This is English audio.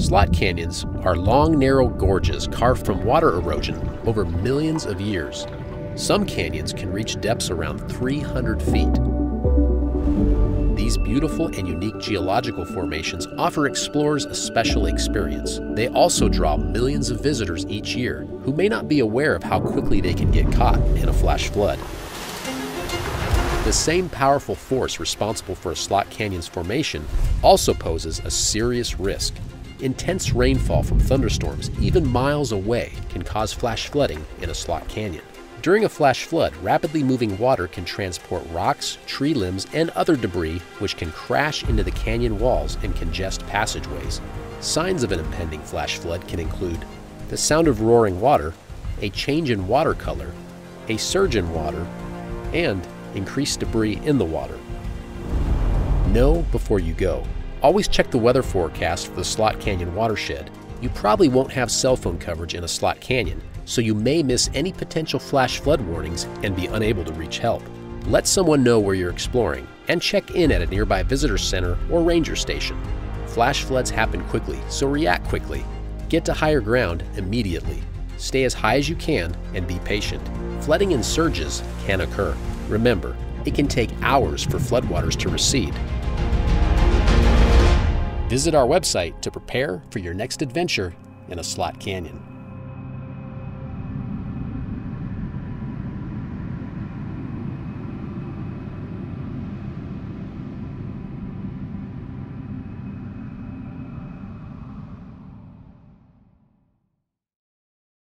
Slot canyons are long, narrow gorges carved from water erosion over millions of years. Some canyons can reach depths around 300 feet. These beautiful and unique geological formations offer explorers a special experience. They also draw millions of visitors each year who may not be aware of how quickly they can get caught in a flash flood. The same powerful force responsible for a slot canyon's formation also poses a serious risk. Intense rainfall from thunderstorms, even miles away, can cause flash flooding in a slot canyon. During a flash flood, rapidly moving water can transport rocks, tree limbs, and other debris which can crash into the canyon walls and congest passageways. Signs of an impending flash flood can include the sound of roaring water, a change in water color, a surge in water, and increased debris in the water. Know before you go. Always check the weather forecast for the Slot Canyon watershed. You probably won't have cell phone coverage in a slot canyon, so you may miss any potential flash flood warnings and be unable to reach help. Let someone know where you're exploring and check in at a nearby visitor center or ranger station. Flash floods happen quickly, so react quickly. Get to higher ground immediately. Stay as high as you can and be patient. Flooding and surges can occur. Remember, it can take hours for floodwaters to recede. Visit our website to prepare for your next adventure in a slot canyon.